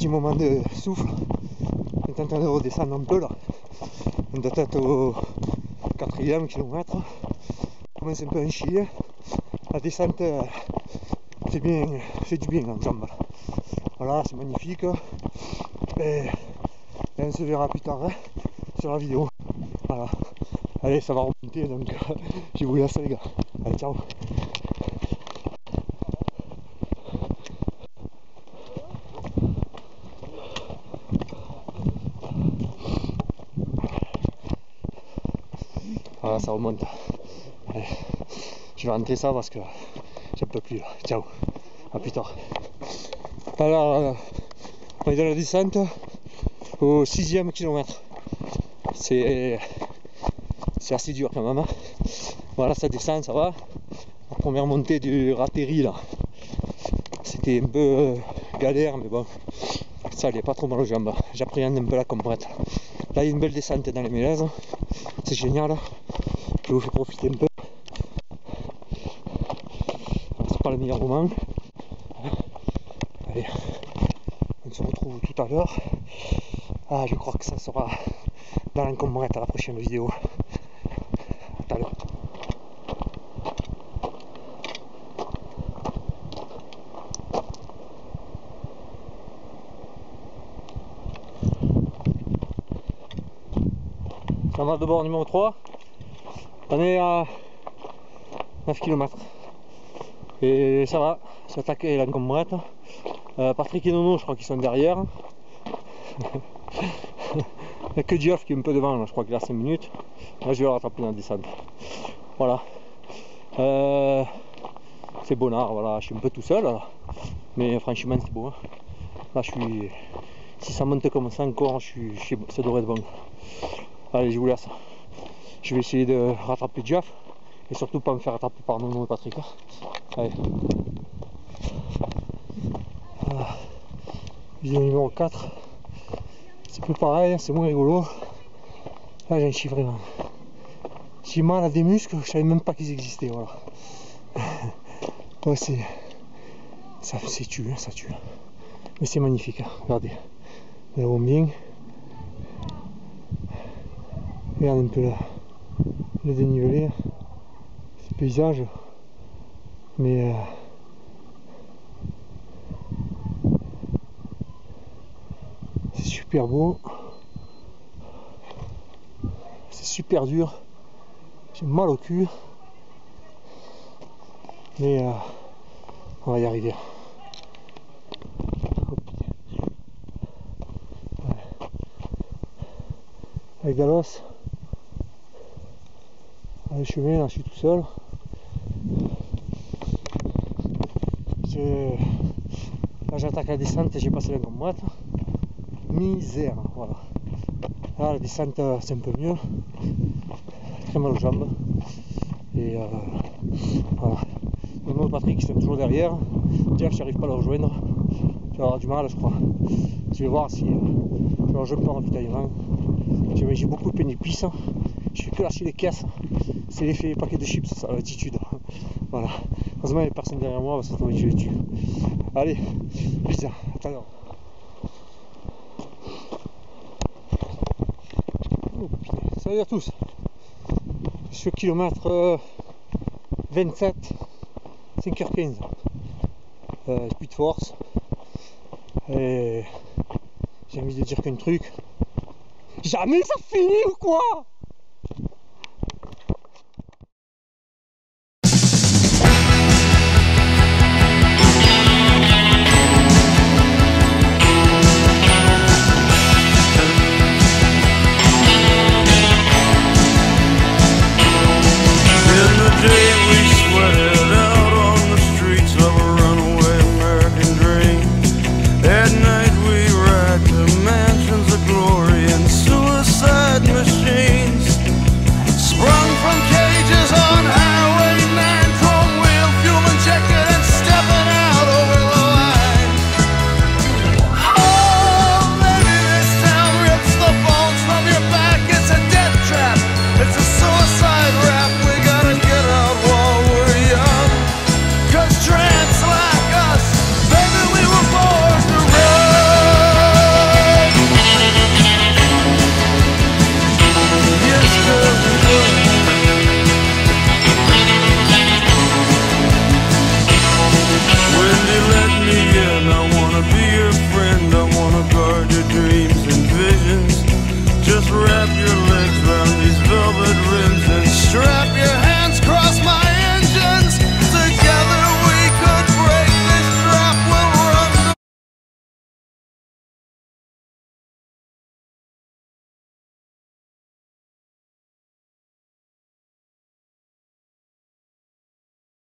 petit moment de souffle. On est en train de redescendre un peu là. On doit être au quatrième kilomètre. On commence un peu à chier. La descente euh, fait, bien, fait du bien en jambes. là. Voilà, c'est magnifique. Et, on se verra plus tard hein, sur la vidéo. Allez, ça va remonter donc je vous laisse les gars. Allez, ciao. Ça remonte. Je vais rentrer ça parce que j'en peux plus. Ciao. À plus tard. Alors, euh, on est dans la descente au sixième kilomètre. C'est assez dur quand même. hein. Voilà, ça descend, ça va. La première montée du Ratéry là, c'était un peu euh, galère, mais bon, ça allait pas trop mal aux jambes. J'appréhende un peu la comprette. Là, il y a une belle descente dans les mélèzes. C'est génial. Je vous fais profiter un peu. C'est pas le meilleur moment. Allez, on se retrouve tout à l'heure. Ah, je crois que ça sera dans l'encombrette à la prochaine vidéo. À tout à l'heure. Camarade de bord numéro 3. On est à 9 km. Et ça va, c'est attaqué l'encombrette. Euh, Patrick et Nono, je crois qu'ils sont derrière. Il n'y a que Geoff qui est un peu devant, je crois qu'il a 5 minutes. Là, je vais le rattraper dans la descente. Voilà. Euh, c'est bonnard, voilà. Je suis un peu tout seul, mais franchement, c'est beau. hein. Là, je suis. Si ça monte comme ça encore, je ça devrait être bon. Allez, je vous laisse. Je vais essayer de rattraper Geoff et surtout pas me faire rattraper par Nono et Patrick. hein. Allez. Voilà. Vidéo numéro 4. C'est plus pareil, hein, c'est moins rigolo. Là, j'en chie vraiment. J'ai mal à des muscles, je savais même pas qu'ils existaient. Voilà. Ouais, c'est. Ça, c'est tue, hein, ça tue. Mais c'est magnifique, regardez. Nous l'avons bien. Regarde un peu là, le dénivelé, ce paysage. Mais euh, c'est super beau. C'est super dur. J'ai mal au cul. Mais euh, on va y arriver. Oh. Ouais. Avec. Chemin, là, je suis tout seul. Je... Là, j'attaque la descente et j'ai passé la gommette. Misère, voilà. Là, la descente, euh, c'est un peu mieux. Très mal aux jambes. Et euh, voilà. Nono et Patrick, sont toujours derrière. Jeff, j'arrive pas à le rejoindre. Je vais avoir du mal, je crois. Je vais voir si euh, je leur joins pas en ravitaillement. J'ai j'ai beaucoup de pénipices. Je fais que lâcher les caisses. C'est l'effet paquet de chips, ça, à l'altitude. Voilà. Heureusement, il n'y a personne derrière moi, parce que sinon, je les tue. Allez, tout à l'heure. Oh, putain. Salut à tous. Je suis au kilomètre euh, 27, 5h15. Euh, plus de force. Et j'ai envie de dire qu'un truc. Jamais ça finit ou quoi?